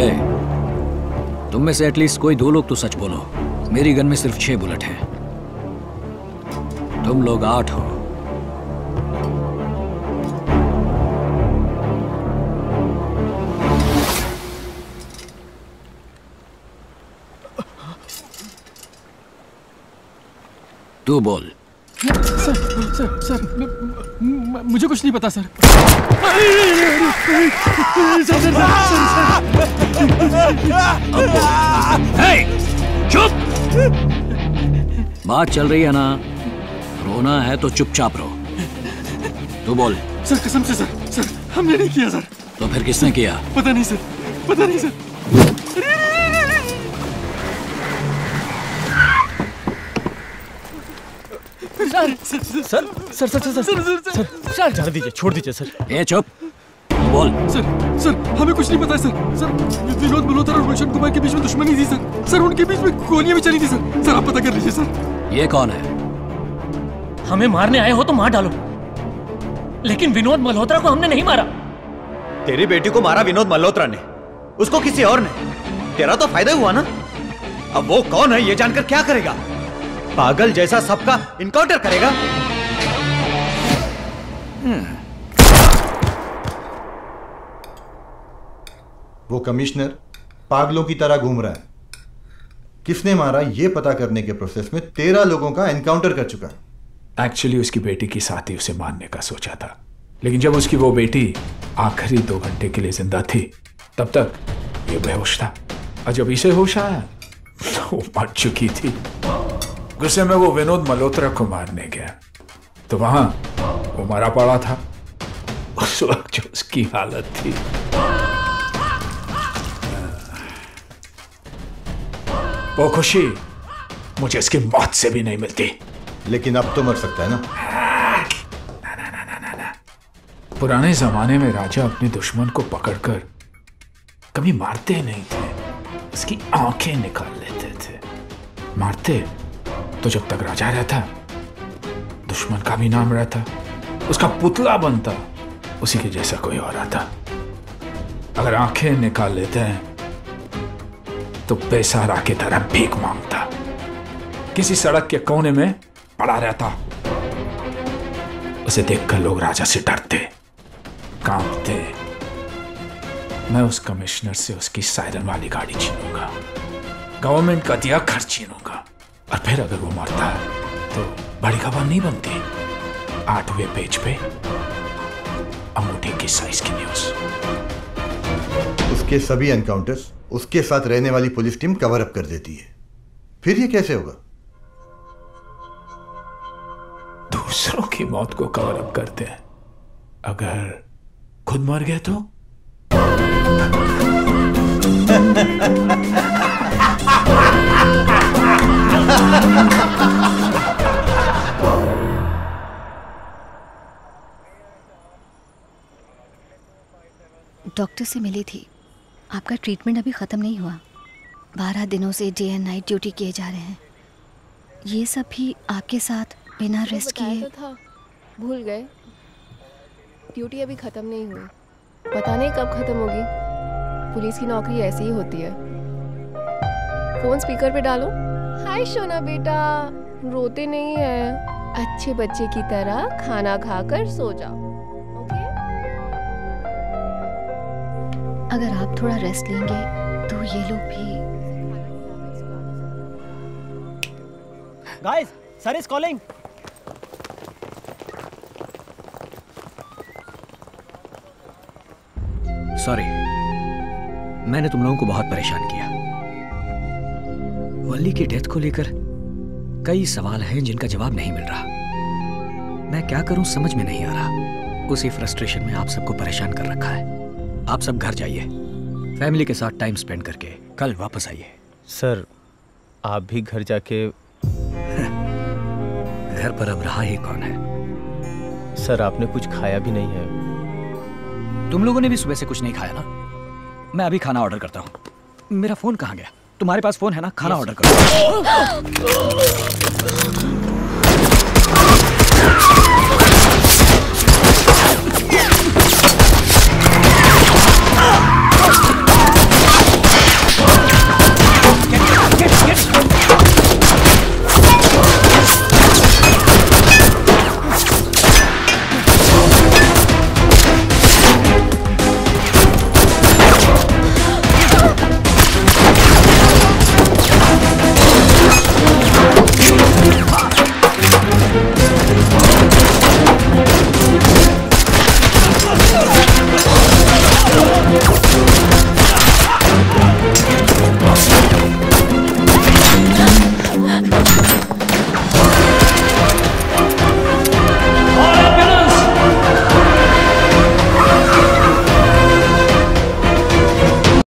ए, तुम में से एटलीस्ट कोई दो लोग तो सच बोलो मेरी गन में सिर्फ़ छह बुलेट हैं तुम लोग आठ हो तू बोल सर सर सर मुझे कुछ नहीं पता सर सर सर सर चुप बात चल रही है ना रोना है तो चुपचाप रहो तू बोल सर कसम से सर सर हमने नहीं किया सर तो फिर किसने किया पता नहीं सर पता नहीं sir sir sir sir sir sir sir sir sir जाने दीजिए छोड़ दीजिए सर ए चुप बोल। सर सर हमें कुछ नहीं पता है सर। सर विनोद मल्होत्रा और रोशन कुमार के बीच में दुश्मनी थी सर। सर उनके बीच में गोलियाँ भी चली थी सर। सर आप पता कर लीजिए सर। ये कौन है? हमें मारने आए हो तो मार डालो। लेकिन विनोद मल्होत्रा को हमने नहीं मारा। तेरी बेटी को मारा विनोद मल्होत्रा ने। उसको किसी और ने। तेरा तो फ़ायदा हुआ ना। अब वो कौन है ये जानकर क्या करेगा? पागल जैसा सबका इनकाउंटर करेगा। वो कमिश्नर पागलों की तरह घूम रहा है। किसने मारा ये पता करने के प्रोसेस में तेरह लोगों का एनकाउंटर कर चुका। एक्चुअली उसकी बेटी की साथी उसे मारने का सोचा था। लेकिन जब उसकी वो बेटी आखिरी दो घंटे के लिए ज़िंदा थी, तब तक ये बेहोश था। और जब इसे होश आया। तो वो मर चुकी थी। गुस्से में वो विनोद मल्होत्रा को मारने गया। तो वहाँ वो मरा पड़ा था। उस वक्त जो उसकी हालत थी। वो खुशी मुझे इसकी मौत से भी नहीं मिलती। लेकिन अब तो मर सकता है ना। पुराने जमाने में राजा अपने दुश्मन को पकड़कर कभी मारते नहीं थे। उसकी आँखें निकाल लेते थे। मारते तो जब तक राजा रहता दुश्मन का भी नाम रहता उसका पुतला बनता उसी के जैसा कोई और आता। अगर आँखें निकाल लेते हैं तो बेसहारा की तरह भीख माँगता। किसी सड़क के कोने में पड़ा रहता। उसे देखकर लोग राजा से डरते, कांपते। मैं उस कमिश्नर से उसकी सायरन वाली गाड़ी छीनूँगा। गवर्नमेंट का दिया घर छीनूँगा। और फिर अगर वो मरता तो बड़ी खबर नहीं बनती। आठवें पेज पे अंगूठे की साइज़ की न्यूज़ उसके सभी एनकाउंटर्स उसके साथ रहने वाली पुलिस टीम कवर अप कर देती है। फिर ये कैसे होगा? दूसरों की मौत को कवर अप करते हैं। अगर खुद मर गए तो? डॉक्टर से मिली थी। आपका ट्रीटमेंट अभी ख़त्म नहीं हुआ। बारह दिनों से डे एंड नाइट ड्यूटी किए जा रहे हैं। ये सब भी आपके साथ बिना रेस्ट किए। तो था। भूल गए। ड्यूटी अभी खत्म नहीं हुई। पता नहीं कब खत्म होगी। पुलिस की नौकरी ऐसी ही होती है। फ़ोन स्पीकर पे डालो। हाय सोना बेटा रोते नहीं है। अच्छे बच्चे की तरह खाना खाकर सो जाओ। अगर आप थोड़ा रेस्ट लेंगे तो ये लोग भी guys sir is calling sorry मैंने तुम लोगों को बहुत परेशान किया। वल्ली की डेथ को लेकर कई सवाल हैं जिनका जवाब नहीं मिल रहा। मैं क्या करूँ समझ में नहीं आ रहा। उसी फ्रस्ट्रेशन में आप सबको परेशान कर रखा है। आप सब घर जाइए फैमिली के साथ टाइम स्पेंड करके कल वापस आइए सर आप भी घर जाके घर पर अब रहा ही कौन है सर आपने कुछ खाया भी नहीं है तुम लोगों ने भी सुबह से कुछ नहीं खाया ना मैं अभी खाना ऑर्डर करता हूँ मेरा फ़ोन कहाँ गया तुम्हारे पास फ़ोन है ना खाना ऑर्डर करो